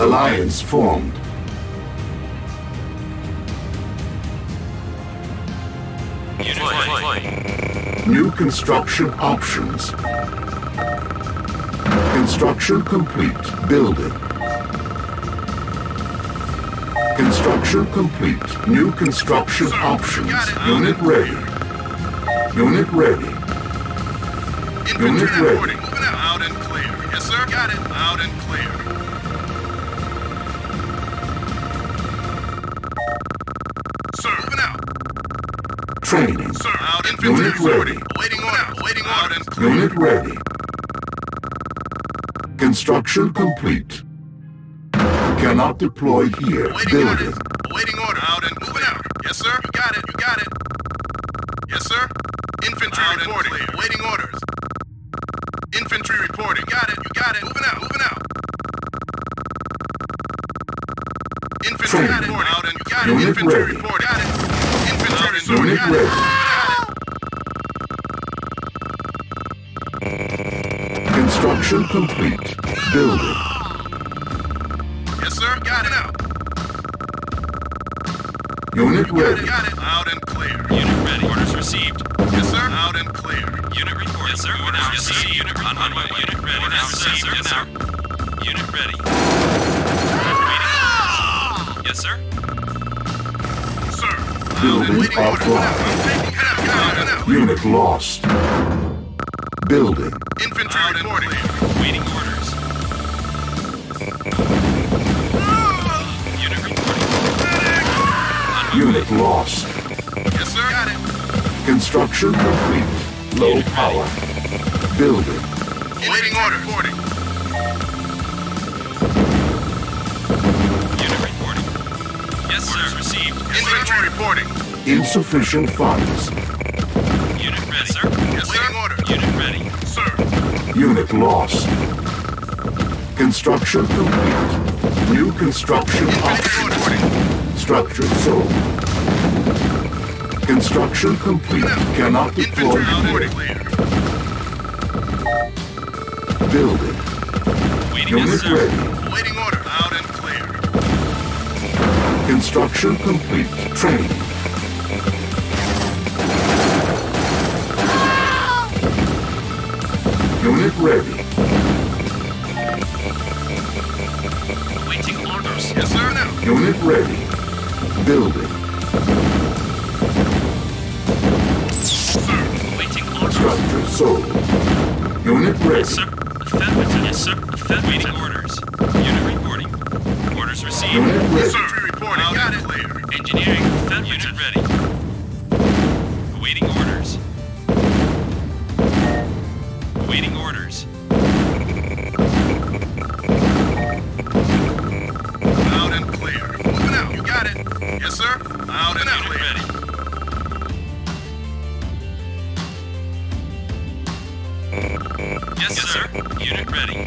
Alliance formed. New construction options. Construction complete. Building. Construction complete. New construction Sir, options. Unit ready. Unit ready. Unit ready. Training. Sir. Out. Infantry Unit reporting. ready. Awaiting order. Awaiting order. Out clear. Unit ready. Construction complete. Cannot deploy here. Awaiting Building. orders. Awaiting order. Out and moving out. Yes, sir. You got it. You got it. Yes, sir. Infantry reporting. Waiting orders. Infantry reporting. Got it. You got it. Moving out. Moving out. Infantry reporting. Out and you got it. Unit Infantry ready. reporting. Got it. Infantry reporting. Unit Got it. ready. Got it. Construction complete. Building. Yes, sir. Got it. Out. Unit Got it. ready. Got it. Out and clear. Unit ready. Orders received. Yes, sir. Out and clear. Unit reporting. Yes, sir. Orders received. Unit on my way. Unit ready. Orders received. Yes, sir. Unit ready. Waiting. Yes, sir. Building offline. I'm taking head out. Got it. Out. Unit lost. Building. Infantry reporting. Waiting orders. Unit reporting. Unit lost. Yes, sir. Got it. Construction complete. Low Unit power. Building. Waiting order. Reporting. Orders received. Infantry reporting. Insufficient funds. Unit ready. Sir. Yes, sir. Order. Unit ready. Sir. Unit lost. Construction complete. New construction Infantry options. Structure sold. Construction complete. Cannot deploy Infantry reporting. Building. Waiting, Unit ready. Awaiting Construction complete. Training. Unit ready. Awaiting orders. Yes, sir. Now. Unit ready. Building. Sir. Awaiting orders. Structure sold. Unit Yes, ready. sir. Affirmative. Yes, sir. Affirmative. Waiting orders. Unit reporting. Orders received. Unit ready. Infantry Unit ready. Awaiting orders. Awaiting orders. Out and clear. Moving out. You got it. Yes, sir. Out and Unit clear. ready. Yes, sir. Unit ready.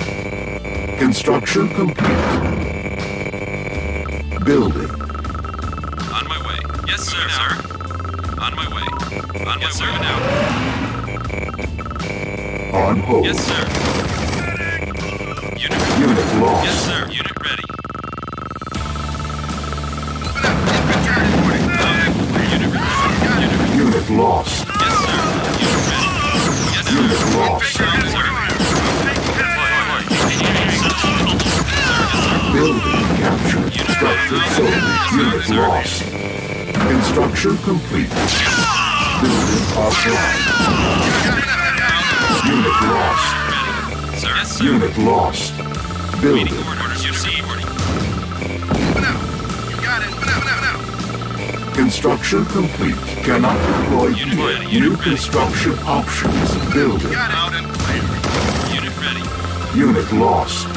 Construction complete. Building. On my way. Yes, sir. sir. On my way. On yes, my way now. On hold. Yes, sir. Unit. Unit lost. Yes, sir. Unit ready. Moving out. Infantry reporting. Out and clear. Unit ready. Unit ready. Unit lost. Yes, sir. Unit ready. Yes, sir. Unit lost. Infantry reporting. I'm taking head out. Building captured. Structure sold. Unit lost. Construction complete. Building offline. Unit lost. Sir. Yes, sir. Unit lost. Waiting Building. orders received. Moving out. You got it. Moving out. Moving out. Construction complete. Cannot deploy Unit ready, unit New ready. construction options. Building. Out and clear. Unit ready. Unit lost.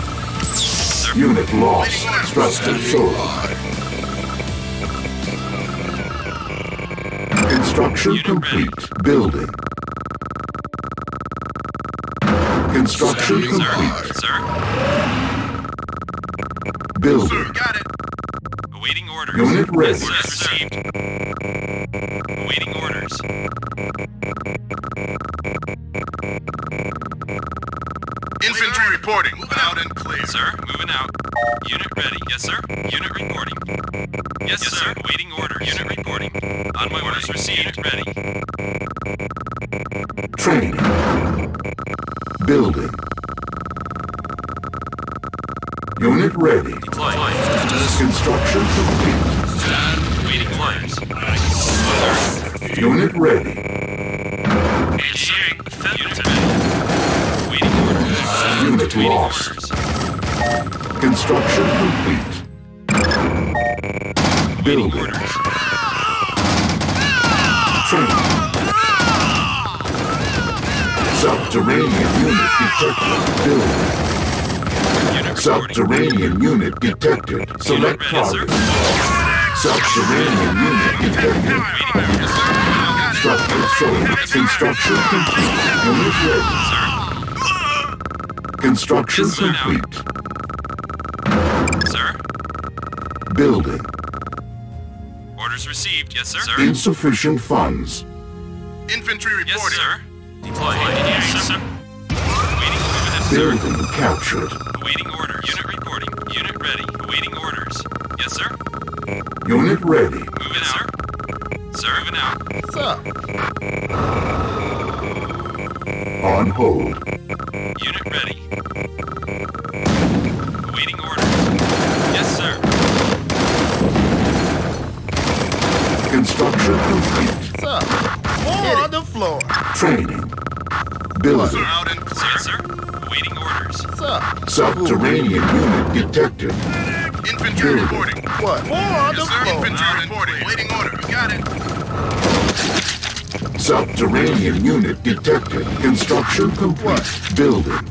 Sir. Unit lost. Structure sold. Construction complete. Building. Construction Sir. complete. Sir. Building. Sir. Got it. Awaiting orders. Unit ready. Yes, sir. Received. Awaiting orders. Infantry reporting. Moving out and clear. Sir, moving out. Unit ready. Yes, sir. Unit reporting. Yes, sir. Waiting orders. Unit reporting. Received. Unit ready. Training. Building. Unit ready. Deploy. Construction complete. Stand Waiting orders. Unit ready. Engineering. Unit. Waiting orders. Unit Waiting lost. orders. Construction complete. Building. Waiting orders. Subterranean unit detected. Building. Subterranean unit detected. Select Unit ready, sir. target. Subterranean unit detected. Structure sold. Construction complete. Unit ready. Construction complete. Sir. Building. Orders received. Yes, sir. Insufficient funds. Infantry Yes, reporting. sir. Deploy. Engineering. Yes, sir. Waiting orders. Sir. Building captured. Awaiting orders. Unit reporting. Unit ready. Awaiting orders. Yes, sir. Unit ready. Moving out. Sir. Moving out. On hold. Unit ready. Training. Building. Out in Yes, sir. Awaiting orders. Subterranean unit detected. infantry Building. reporting. What? More on the sir. floor. Infantry reporting. Waiting order. You got it. Subterranean unit detected. Construction complete. Building.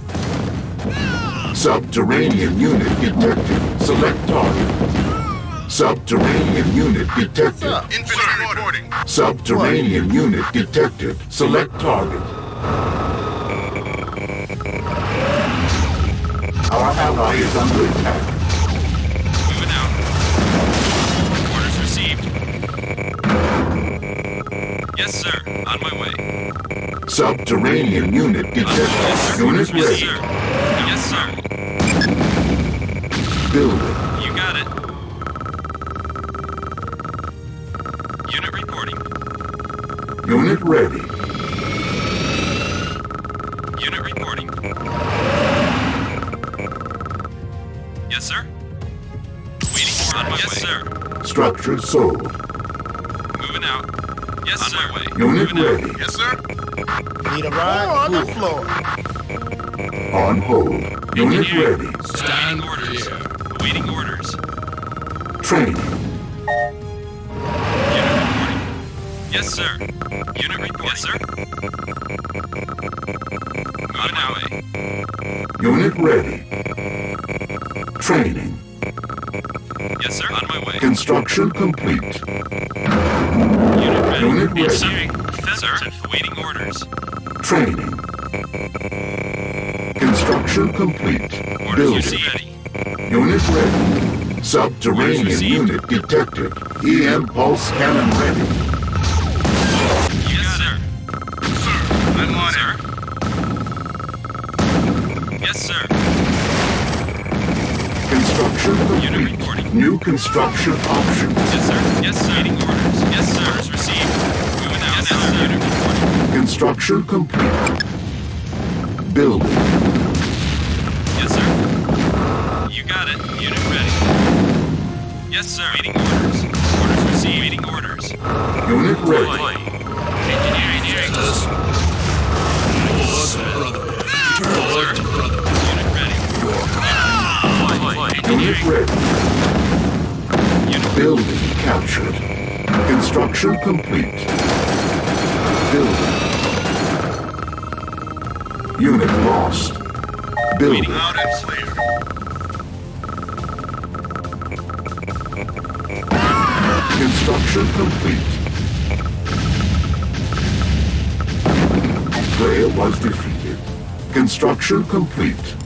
Subterranean unit detected. Select target. Subterranean unit detected. Infantry reporting. Subterranean unit detected. Select target. Our ally is under attack. Moving out. Orders received. Yes, sir. On my way. Subterranean unit On my way, detected. sir. Unit yes, ready. sir. Yes, sir. Building. Unit ready. Unit reporting. Yes, sir. Waiting for on my yes, way. sir. Structure sold. Moving out. Yes, on sir. my way. Unit Moving out. ready. Yes, sir. Need a ride? More on the floor. On hold. Unit Engineering. ready. Awaiting orders. Awaiting orders. Training. Yes, sir. Unit reporting. Yes, sir. Moving out. Way. Unit ready. Training. Yes, sir. On my way. Construction complete. Unit ready. Unit ready. Engineering. Sir. Awaiting orders. Training. Construction complete. Orders Building. Ready. Unit ready. Subterranean unit detected. EM pulse cannon ready. Yes, sir. Construction Unit complete. reporting. New construction options. Yes, sir. Yes, sir. Awaiting orders. Yes, sir. Orders received. Moving out. Yes, sir. Unit reporting. Construction complete. Building. Yes, sir. You got it. Unit ready. Yes, sir. Waiting orders. Orders received. Waiting orders. Unit ready. Engineering. Engineering. Unit ready. Unit Building captured. Construction complete. Building. Unit lost. Building. Out and clear. Construction complete. Grail was defeated. Construction complete.